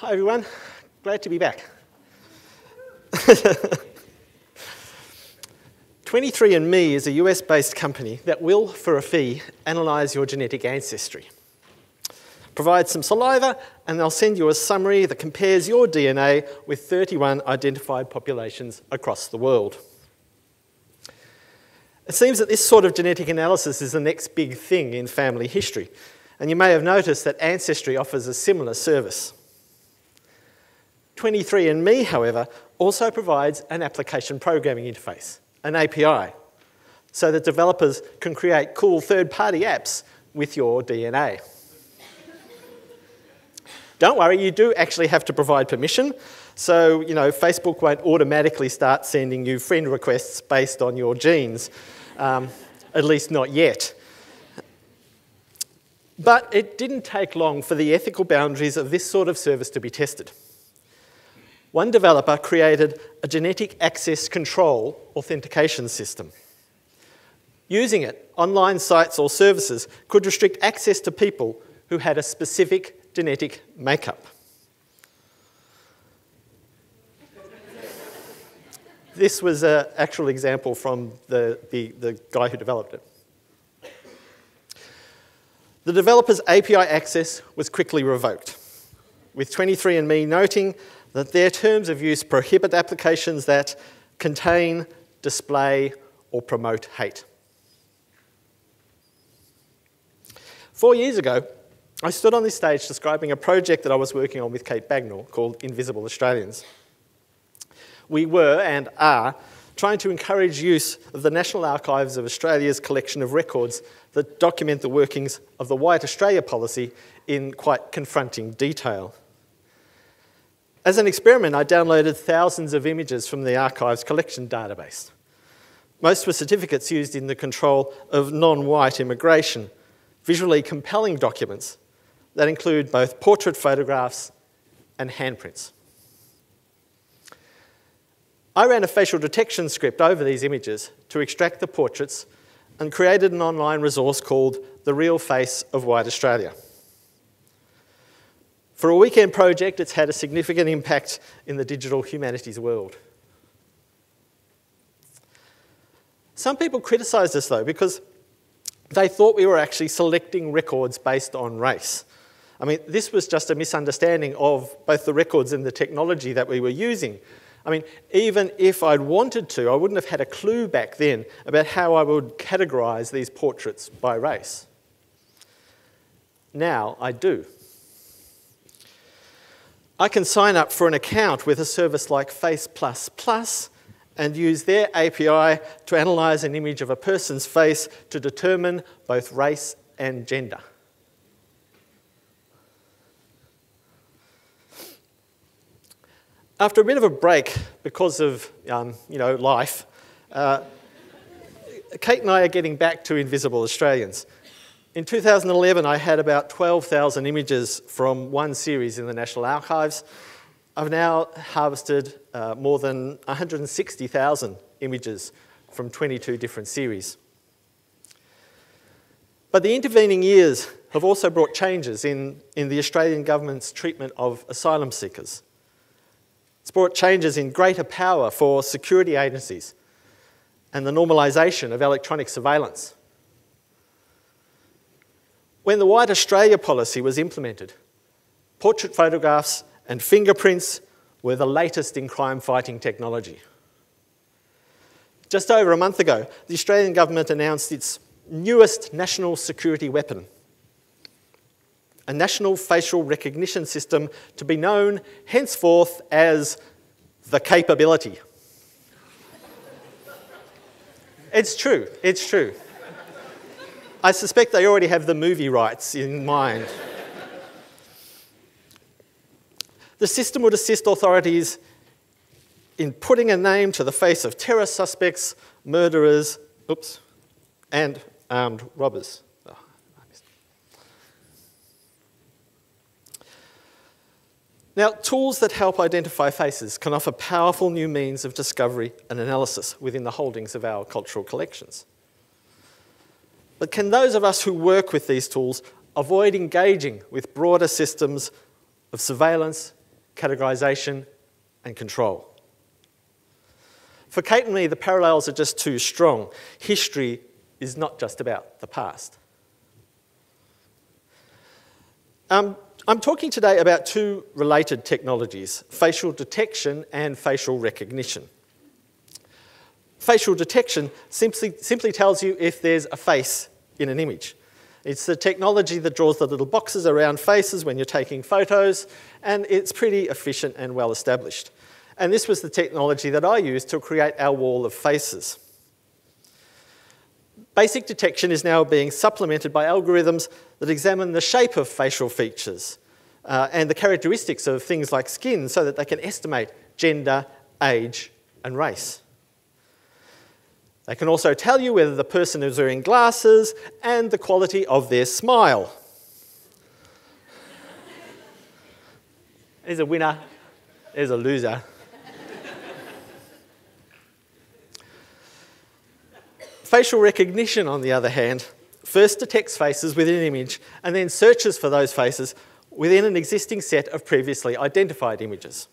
Hi everyone, glad to be back. 23andMe is a US based company that will, for a fee, analyse your genetic ancestry. Provide some saliva, and they'll send you a summary that compares your DNA with 31 identified populations across the world. It seems that this sort of genetic analysis is the next big thing in family history, and you may have noticed that Ancestry offers a similar service. 23andMe, however, also provides an application programming interface, an API, so that developers can create cool third party apps with your DNA. Don't worry, you do actually have to provide permission. So, you know, Facebook won't automatically start sending you friend requests based on your genes, um, at least not yet. But it didn't take long for the ethical boundaries of this sort of service to be tested. One developer created a genetic access control authentication system. Using it, online sites or services could restrict access to people who had a specific genetic makeup. this was an actual example from the, the, the guy who developed it. The developer's API access was quickly revoked, with 23andMe noting that their terms of use prohibit applications that contain, display, or promote hate. Four years ago, I stood on this stage describing a project that I was working on with Kate Bagnall called Invisible Australians. We were and are trying to encourage use of the National Archives of Australia's collection of records that document the workings of the White Australia policy in quite confronting detail. As an experiment, I downloaded thousands of images from the archive's collection database. Most were certificates used in the control of non white immigration, visually compelling documents that include both portrait photographs and handprints. I ran a facial detection script over these images to extract the portraits and created an online resource called The Real Face of White Australia. For a weekend project, it's had a significant impact in the digital humanities world. Some people criticised us though because they thought we were actually selecting records based on race. I mean, this was just a misunderstanding of both the records and the technology that we were using. I mean, even if I'd wanted to, I wouldn't have had a clue back then about how I would categorise these portraits by race. Now I do. I can sign up for an account with a service like Face and use their API to analyse an image of a person's face to determine both race and gender. After a bit of a break because of um, you know, life, uh, Kate and I are getting back to Invisible Australians. In 2011, I had about 12,000 images from one series in the National Archives. I've now harvested uh, more than 160,000 images from 22 different series. But the intervening years have also brought changes in, in the Australian government's treatment of asylum seekers. It's brought changes in greater power for security agencies and the normalisation of electronic surveillance. When the White Australia policy was implemented, portrait photographs and fingerprints were the latest in crime fighting technology. Just over a month ago, the Australian government announced its newest national security weapon a national facial recognition system to be known henceforth as the capability. it's true, it's true. I suspect they already have the movie rights in mind. the system would assist authorities in putting a name to the face of terror suspects, murderers, oops, and armed robbers. Oh, now, tools that help identify faces can offer powerful new means of discovery and analysis within the holdings of our cultural collections. But can those of us who work with these tools avoid engaging with broader systems of surveillance categorization, and control. For Kate and me, the parallels are just too strong. History is not just about the past. Um, I'm talking today about two related technologies facial detection and facial recognition. Facial detection simply, simply tells you if there's a face in an image. It's the technology that draws the little boxes around faces when you're taking photos, and it's pretty efficient and well established. And this was the technology that I used to create our wall of faces. Basic detection is now being supplemented by algorithms that examine the shape of facial features uh, and the characteristics of things like skin so that they can estimate gender, age, and race. They can also tell you whether the person is wearing glasses and the quality of their smile. There's a winner, there's a loser. Facial recognition, on the other hand, first detects faces within an image and then searches for those faces within an existing set of previously identified images.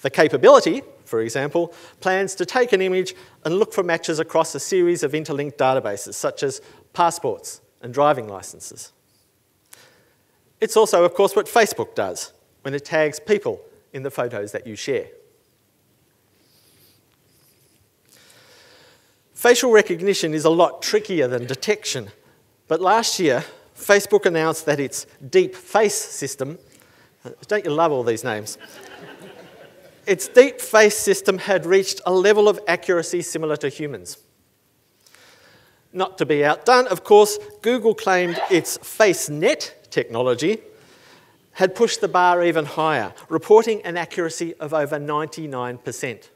The capability, for example, plans to take an image and look for matches across a series of interlinked databases, such as passports and driving licenses. It's also, of course, what Facebook does when it tags people in the photos that you share. Facial recognition is a lot trickier than detection, but last year, Facebook announced that its Deep Face system, don't you love all these names? Its Deep Face system had reached a level of accuracy similar to humans. Not to be outdone, of course, Google claimed its FaceNet technology had pushed the bar even higher, reporting an accuracy of over 99%.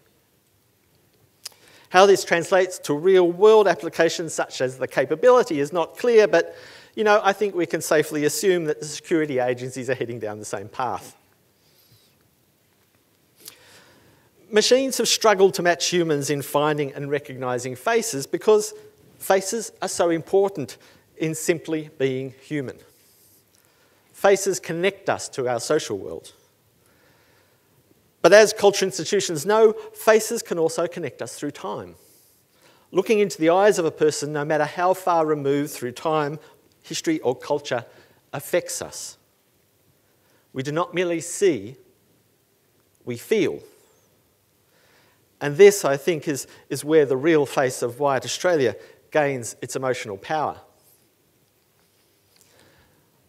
How this translates to real world applications such as the capability is not clear, but you know, I think we can safely assume that the security agencies are heading down the same path. Machines have struggled to match humans in finding and recognizing faces because faces are so important in simply being human. Faces connect us to our social world. But as culture institutions know, faces can also connect us through time. Looking into the eyes of a person, no matter how far removed through time, history, or culture, affects us. We do not merely see, we feel. And this, I think, is, is where the real face of White Australia gains its emotional power.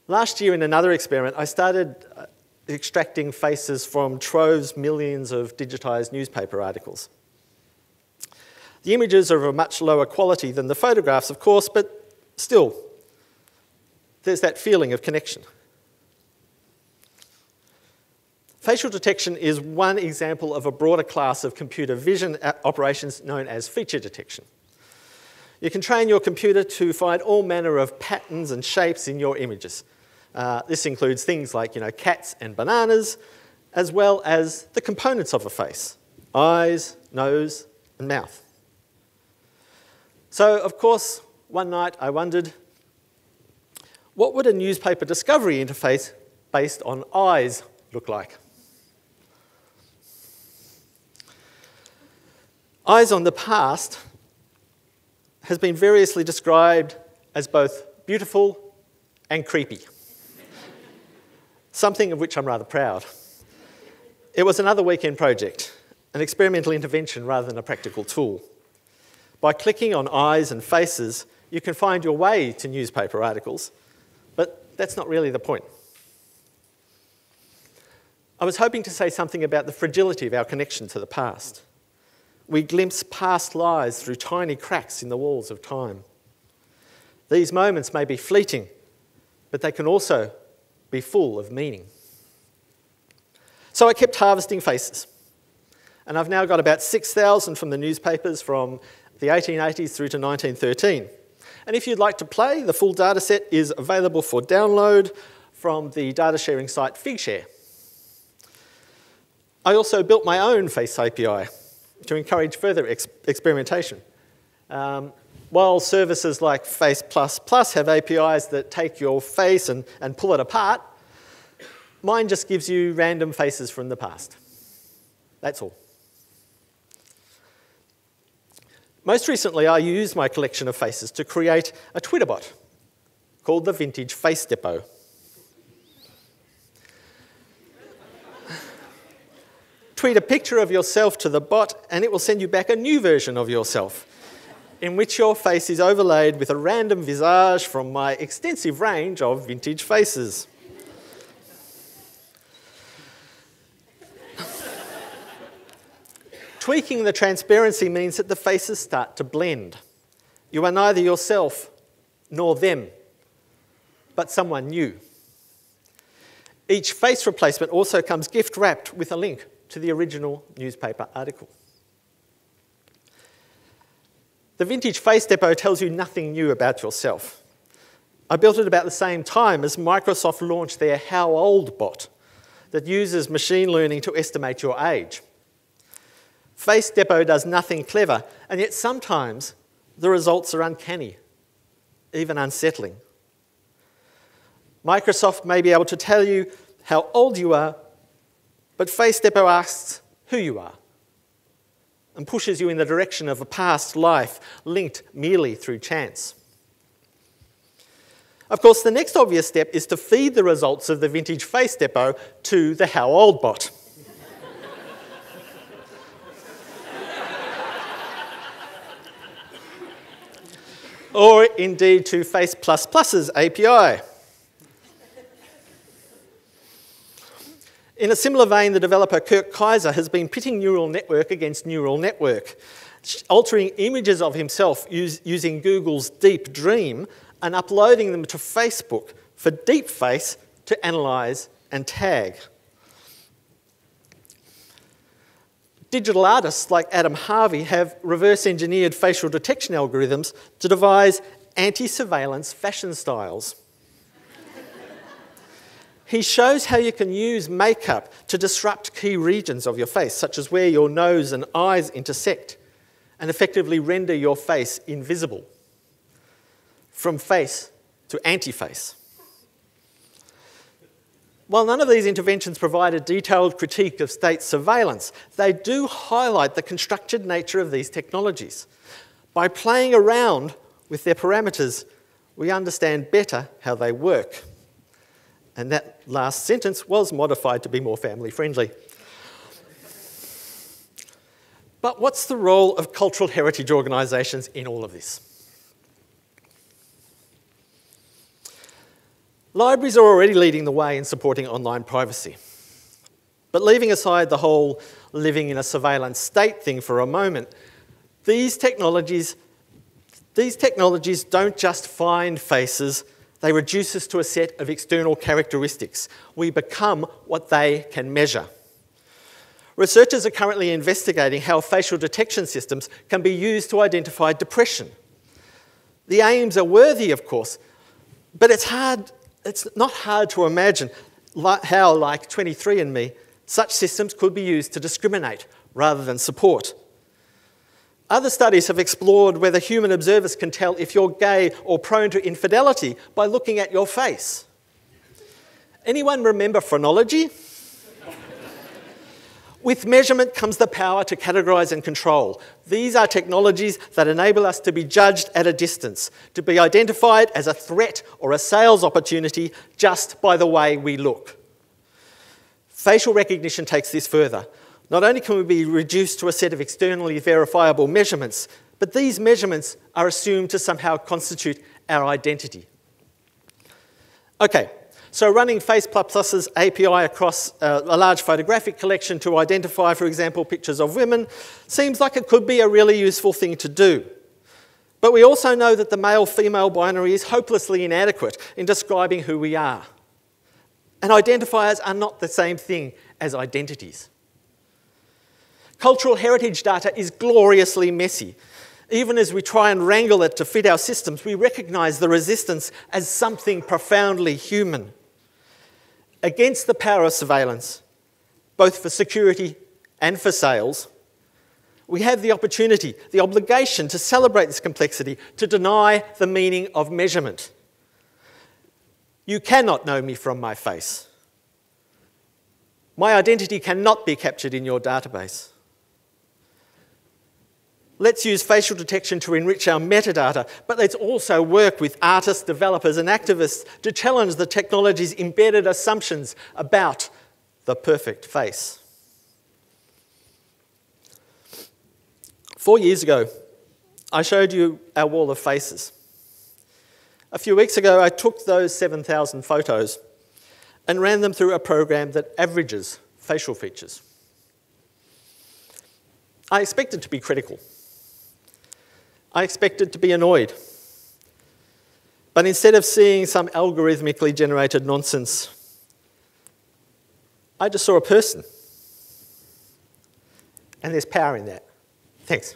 Last year, in another experiment, I started uh, extracting faces from Trove's, millions of digitised newspaper articles. The images are of a much lower quality than the photographs, of course, but still, there's that feeling of connection. Facial detection is one example of a broader class of computer vision operations known as feature detection. You can train your computer to find all manner of patterns and shapes in your images. Uh, this includes things like you know, cats and bananas, as well as the components of a face eyes, nose, and mouth. So, of course, one night I wondered what would a newspaper discovery interface based on eyes look like? Eyes on the past has been variously described as both beautiful and creepy something of which I'm rather proud. It was another weekend project, an experimental intervention rather than a practical tool. By clicking on eyes and faces, you can find your way to newspaper articles, but that's not really the point. I was hoping to say something about the fragility of our connection to the past. We glimpse past lives through tiny cracks in the walls of time. These moments may be fleeting, but they can also be full of meaning. So I kept harvesting faces. And I've now got about 6,000 from the newspapers from the 1880s through to 1913. And if you'd like to play, the full data set is available for download from the data sharing site Figshare. I also built my own Face API to encourage further ex experimentation. Um, while services like Face++ have APIs that take your face and, and pull it apart, Mine just gives you random faces from the past. That's all. Most recently, I used my collection of faces to create a Twitter bot called the Vintage Face Depot. Tweet a picture of yourself to the bot, and it will send you back a new version of yourself, in which your face is overlaid with a random visage from my extensive range of vintage faces. Tweaking the transparency means that the faces start to blend. You are neither yourself nor them, but someone new. Each face replacement also comes gift wrapped with a link to the original newspaper article. The Vintage Face Depot tells you nothing new about yourself. I built it about the same time as Microsoft launched their How Old bot that uses machine learning to estimate your age. Face Depot does nothing clever, and yet sometimes the results are uncanny, even unsettling. Microsoft may be able to tell you how old you are, but Face Depot asks who you are and pushes you in the direction of a past life linked merely through chance. Of course, the next obvious step is to feed the results of the vintage Face Depot to the How Old bot. or indeed to Face API. In a similar vein, the developer Kirk Kaiser has been pitting neural network against neural network, altering images of himself use, using Google's Deep Dream and uploading them to Facebook for Deepface to analyse and tag. Digital artists like Adam Harvey have reverse engineered facial detection algorithms to devise anti surveillance fashion styles. He shows how you can use makeup to disrupt key regions of your face, such as where your nose and eyes intersect, and effectively render your face invisible. From face to anti face. While none of these interventions provide a detailed critique of state surveillance, they do highlight the constructed nature of these technologies. By playing around with their parameters, we understand better how they work. And that last sentence was modified to be more family friendly. But what's the role of cultural heritage organisations in all of this? Libraries are already leading the way in supporting online privacy. But leaving aside the whole living in a surveillance state thing for a moment, these technologies, these technologies don't just find faces, they reduce us to a set of external characteristics. We become what they can measure. Researchers are currently investigating how facial detection systems can be used to identify depression. The aims are worthy, of course, but it's hard it's not hard to imagine how, like 23andMe, such systems could be used to discriminate rather than support. Other studies have explored whether human observers can tell if you're gay or prone to infidelity by looking at your face. Anyone remember phrenology? With measurement comes the power to categorize and control. These are technologies that enable us to be judged at a distance, to be identified as a threat or a sales opportunity just by the way we look. Facial recognition takes this further. Not only can we be reduced to a set of externally verifiable measurements, but these measurements are assumed to somehow constitute our identity. Okay, so running Face++'s API across uh, a large photographic collection to identify, for example, pictures of women seems like it could be a really useful thing to do. But we also know that the male-female binary is hopelessly inadequate in describing who we are. And identifiers are not the same thing as identities. Cultural heritage data is gloriously messy. Even as we try and wrangle it to fit our systems, we recognize the resistance as something profoundly human against the power of surveillance, both for security and for sales, we have the opportunity, the obligation to celebrate this complexity, to deny the meaning of measurement. You cannot know me from my face. My identity cannot be captured in your database. Let's use facial detection to enrich our metadata, but let's also work with artists, developers, and activists to challenge the technology's embedded assumptions about the perfect face. Four years ago, I showed you our wall of faces. A few weeks ago, I took those 7,000 photos and ran them through a program that averages facial features. I expected to be critical. I expected to be annoyed. But instead of seeing some algorithmically generated nonsense, I just saw a person. And there's power in that. Thanks.